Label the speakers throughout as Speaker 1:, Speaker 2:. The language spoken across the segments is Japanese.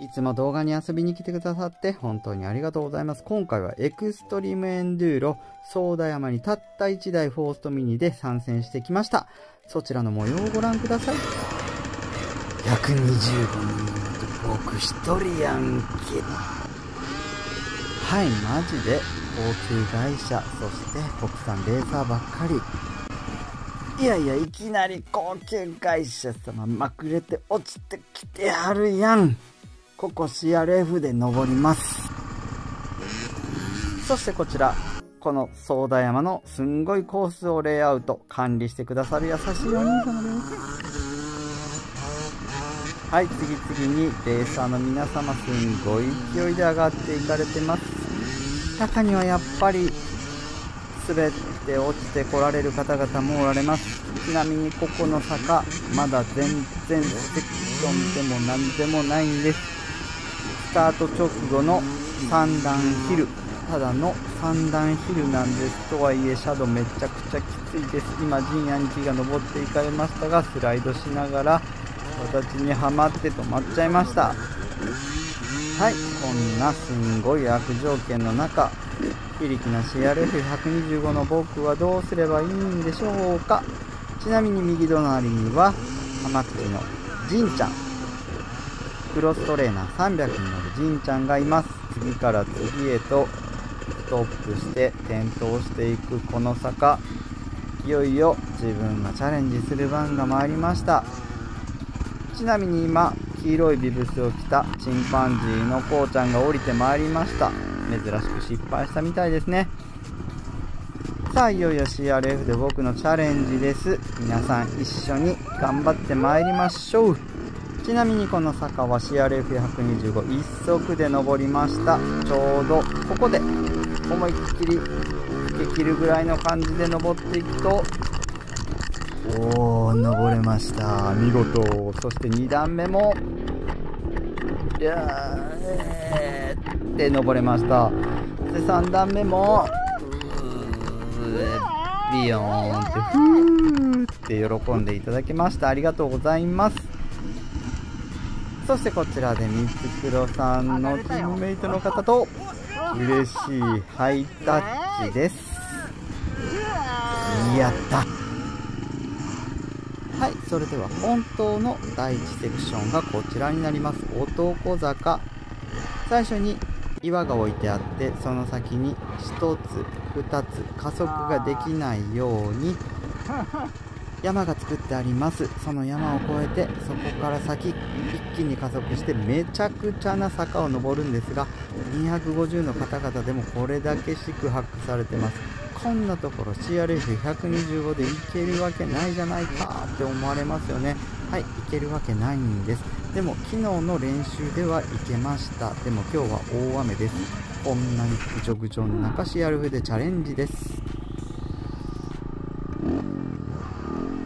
Speaker 1: いつも動画に遊びに来てくださって本当にありがとうございます。今回はエクストリームエンドゥーロ、ソーダ山にたった1台フォーストミニで参戦してきました。そちらの模様をご覧ください。125人僕一人やんけ。はい、マジで交通会社、そして国産レーサーばっかり。いやいや、いきなり高級会社様まくれて落ちてきてはるやん。ここ CRF で登ります。そしてこちら、このソーダ山のすんごいコースをレイアウト、管理してくださる優しいお兄様です。はい、次々にレーサーの皆様すんごい勢いで上がっていかれてます。中にはやっぱり滑って落ちてこられる方々もおられます。ちなみにここの坂、まだ全然セクションでも何でもないんです。スタート直後の3段ヒル。ただの3段ヒルなんですとはいえシャドウめちゃくちゃきついです。今陣兄貴が登っていかれましたがスライドしながら形にはまって止まっちゃいました。はいこんなすんごい悪条件の中非力な CRF125 の僕はどうすればいいんでしょうか。ちなみに右隣には浜口のジンちゃん。クロストレーナー300に乗るじんちゃんがいます。次から次へとストップして転倒していくこの坂。いよいよ自分がチャレンジする番が参りました。ちなみに今黄色いビブスを着たチンパンジーのこうちゃんが降りてまいりました。珍しく失敗したみたいですね。さあいよいよ CRF で僕のチャレンジです。皆さん一緒に頑張ってまいりましょう。ちなみにこの坂は CRF125 一足で登りました。ちょうどここで思いっきりできるぐらいの感じで登っていくとおお登れました。見事。そして2段目もいやーって登れました。で3段目もビヨーンってふーって喜んでいただきました。ありがとうございます。そしてこちらで三つ黒さんのチームメイトの方と嬉しいハイタッチです。やった。はいそれでは本当の第1セクションがこちらになります。男坂。最初に岩が置いてあってその先に1つ2つ加速ができないように。山が作ってあります。その山を越えてそこから先一気に加速してめちゃくちゃな坂を登るんですが250の方々でもこれだけ宿泊されてます。こんなところ CRF125 で行けるわけないじゃないかって思われますよね。はい行けるわけないんです。でも昨日の練習では行けました。でも今日は大雨です。こんなにぐちょぐちょの中 CRF でチャレンジです。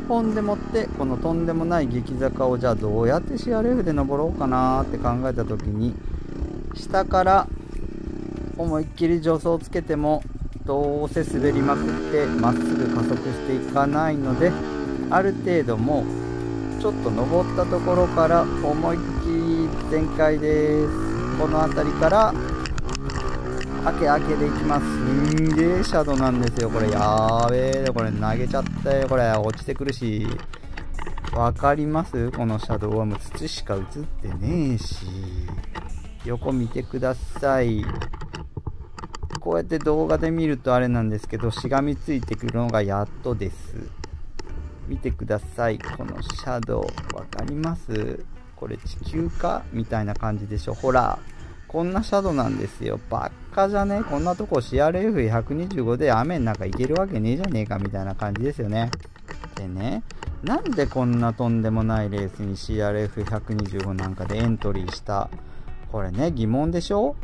Speaker 1: ほんでもってこのとんでもない激坂をじゃあどうやって CRF で登ろうかなって考えた時に下から思いっきり助走をつけてもどうせ滑りまくってまっすぐ加速していかないのである程度もちょっと登ったところから思いっきり全開です。この辺りから明け明けでいきます。すんげえシャドウなんですよこれ。やーべえこれ投げちゃったよ。これ落ちてくるし。わかります？このシャドウはもう土しか映ってねえし。横見てください。こうやって動画で見るとあれなんですけどしがみついてくるのがやっとです。見てください。このシャドウわかります？これ地球か？みたいな感じでしょ。ほら。こんなシャドウなんですよ。ばっかじゃね？こんなとこ CRF125 で雨の中行けるわけねえじゃねえかみたいな感じですよね。でね、なんでこんなとんでもないレースに CRF125 なんかでエントリーした？これね、疑問でしょ？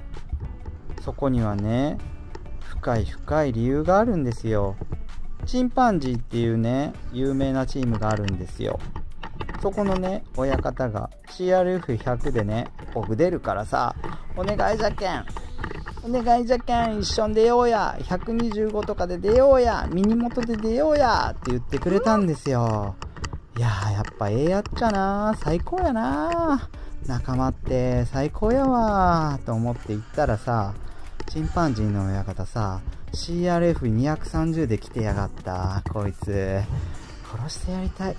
Speaker 1: そこにはね、深い深い理由があるんですよ。チンパンジーっていうね、有名なチームがあるんですよ。そこのね、親方が CRF100 でね、僕出るからさ、お願いじゃけん。お願いじゃけん、一緒に出ようや。125とかで出ようや。ミニモトで出ようや。って言ってくれたんですよ。いやー、やっぱええやっちゃな最高やな仲間って最高やわーと思って行ったらさ、チンパンジーの親方さ、CRF230 で来てやがった。こいつ、殺してやりたい。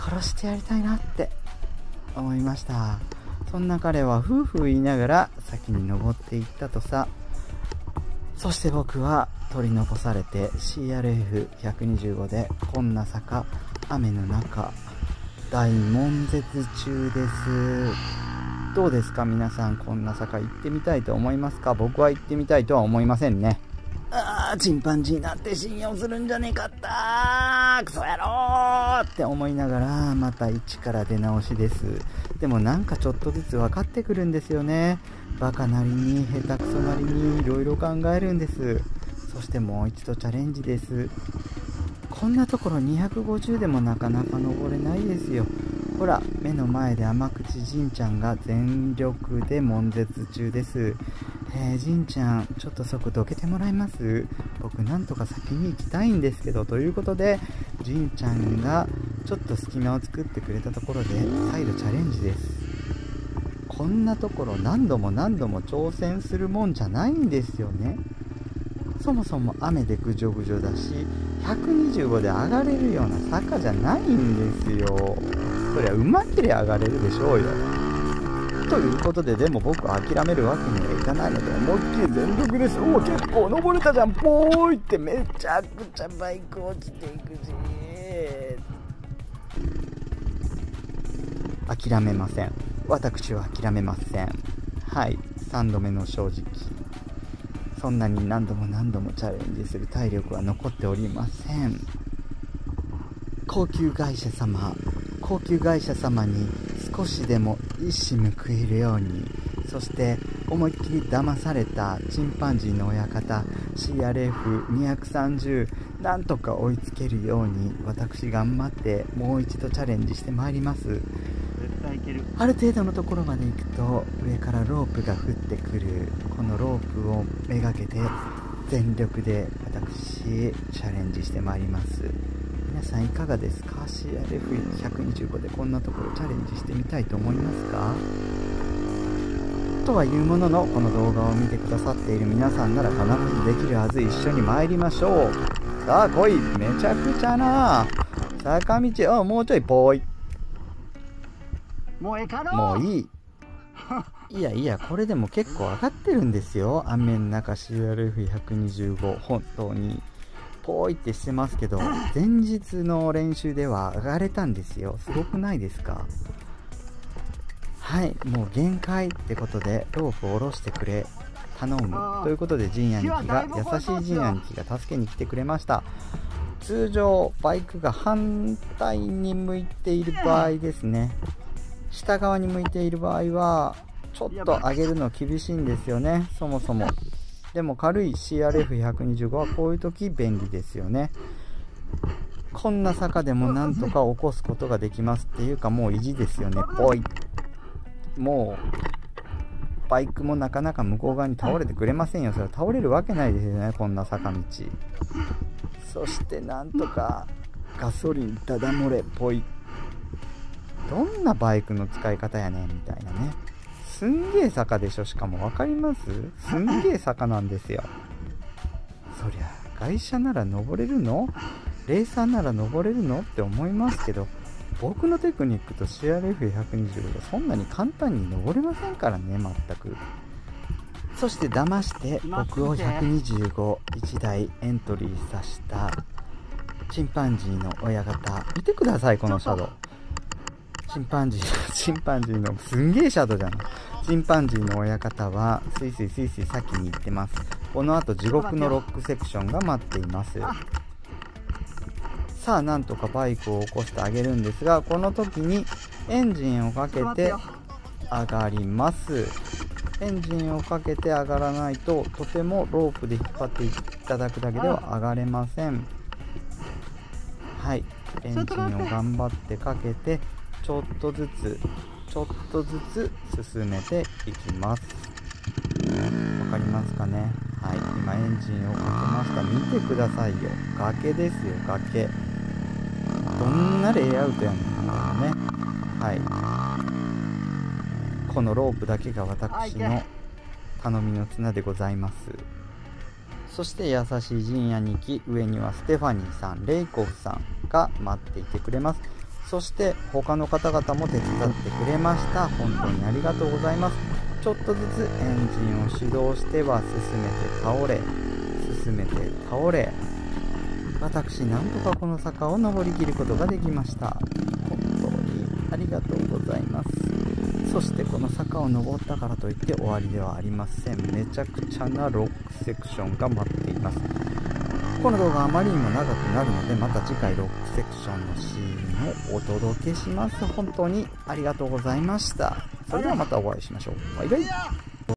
Speaker 1: 殺してやりたいなって思いました。そんな彼は夫婦言いながら先に登っていったとさ。そして僕は取り残されて CRF125 でこんな坂、雨の中、大悶絶中です。どうですか皆さん、こんな坂行ってみたいと思いますか？僕は行ってみたいとは思いませんね。チンパンジーなんて信用するんじゃねえかったクソ野郎って思いながら、また一から出直しです。でもなんかちょっとずつ分かってくるんですよね。バカなりに、下手くそなりに、いろいろ考えるんです。そしてもう一度チャレンジです。こんなところ250でもなかなか登れないですよ。ほら、目の前で甘口じんちゃんが全力で悶絶中です。えー、じんちゃん、ちょっと速度けてもらえます僕なんとか先に行きたいんですけど、ということで、じんちゃんがちょっと隙間を作ってくれたところで、再度チャレンジです。こんなところ何度も何度も挑戦するもんじゃないんですよね。そもそも雨でぐじょぐじょだし125で上がれるような坂じゃないんですよそりゃうまけりゃ上がれるでしょうよということででも僕は諦めるわけにはいかないので思いっきり全力ですおお結構登れたじゃんぽーいってめちゃくちゃバイク落ちていくし諦めません。私は諦めません。はい。3度目の正直。そんなに何度も何度もチャレンジする体力は残っておりません。高級会社様。高級会社様に少しでも一矢報いるように。そして思いっきり騙されたチンパンジーの親方 CRF230 なんとか追いつけるように私頑張ってもう一度チャレンジしてまいります。ある程度のところまで行くと上からロープが降ってくる。このロープをめがけて全力で私チャレンジしてまいります皆さんいかがですか？CRF125 でこんなところチャレンジしてみたいと思いますか？とはいうもののこの動画を見てくださっている皆さんなら必ずできるはず一緒に参りましょう。さあ来い。めちゃくちゃな。坂道。あもうちょいぽい。
Speaker 2: もうええかろ
Speaker 1: もういい。いやいやこれでも結構上がってるんですよ。雨の中 CRF125 本当にポーイってしてますけど 前日の練習では上がれたんですよ。すごくないですか？はいもう限界ってことでロープを下ろしてくれ頼む。ということで陣兄貴が優しい陣兄貴が助けに来てくれました。通常バイクが反対に向いている場合ですね。下側に向いている場合はちょっと上げるの厳しいんですよね。そもそもでも軽い CRF125 はこういう時便利ですよね。こんな坂でもなんとか起こすことができますっていうかもう意地ですよね。ぽい。もうバイクもなかなか向こう側に倒れてくれませんよ。それは倒れるわけないですよねこんな坂道。そしてなんとかガソリンダダ漏れぽい。どんなバイクの使い方やねんみたいなね。すんげえ坂でしょしかも。分かります？すんげえ坂なんですよ。そりゃ外車なら登れるの？レーサーなら登れるの？って思いますけど僕のテクニックと CRF125 がそんなに簡単に登れませんからね全く。そして騙して僕を1251台エントリーさせたチンパンジーの親方。見てくださいこのシャドウチンパンジー、チンパンジーの、すんげえシャドウじゃん。チンパンジーの親方は、スイスイスイスイ先に行ってます。この後、地獄のロックセクションが待っています。さあ、なんとかバイクを起こしてあげるんですが、この時にエンジンをかけて上がります。エンジンをかけて上がらないと、とてもロープで引っ張っていただくだけでは上がれません。はい、エンジンを頑張ってかけて、ちょっとずつちょっとずつ進めていきます。わかりますかね？はい。今エンジンをかけました見てくださいよ。崖ですよ崖。どんなレイアウトやねんこれね。はい。このロープだけが私の頼みの綱でございます。そして優しい陣屋に来上にはステファニーさんレイコフさんが待っていてくれます。そして他の方々も手伝ってくれました。本当にありがとうございます。ちょっとずつエンジンを始動しては進めて倒れ進めて倒れ。私なんとかこの坂を登りきることができました。本当にありがとうございます。そしてこの坂を登ったからといって終わりではありません。めちゃくちゃなロックセクションが待っています。この動画あまりにも長くなるのでまた次回ロックセクションのシーンをお届けします。本当にありがとうございました。それではまたお会いしましょう。バイバイ。